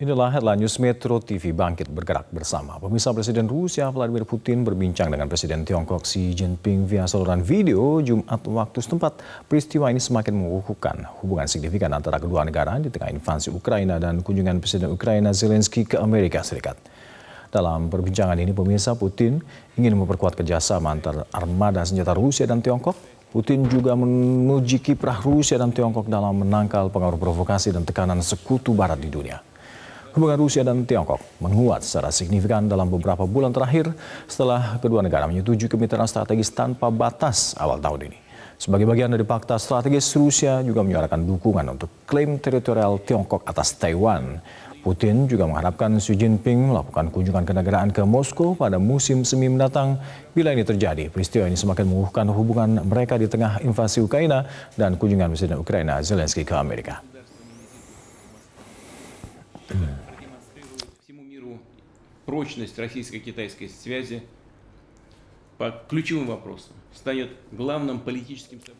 Inilah headline news Metro TV bangkit bergerak bersama. Pemirsa Presiden Rusia Vladimir Putin berbincang dengan Presiden Tiongkok Xi Jinping via saluran video Jumat waktu setempat. Peristiwa ini semakin mengukuhkan hubungan signifikan antara kedua negara di tengah invasi Ukraina dan kunjungan Presiden Ukraina Zelensky ke Amerika Serikat. Dalam perbincangan ini, pemirsa Putin ingin memperkuat kerjasama antar armada senjata Rusia dan Tiongkok. Putin juga memuji kiprah Rusia dan Tiongkok dalam menangkal pengaruh provokasi dan tekanan sekutu barat di dunia. Hubungan Rusia dan Tiongkok menguat secara signifikan dalam beberapa bulan terakhir setelah kedua negara menyetujui kemitraan strategis tanpa batas awal tahun ini. Sebagai bagian dari fakta strategis, Rusia juga menyuarakan dukungan untuk klaim teritorial Tiongkok atas Taiwan. Putin juga mengharapkan Xi Jinping melakukan kunjungan kenegaraan ke Moskow pada musim semi mendatang. Bila ini terjadi, peristiwa ini semakin mengukuhkan hubungan mereka di tengah invasi Ukraina dan kunjungan Presiden Ukraina Zelensky ke Amerika. Прочность российско-китайской связи по ключевым вопросам станет главным политическим событием.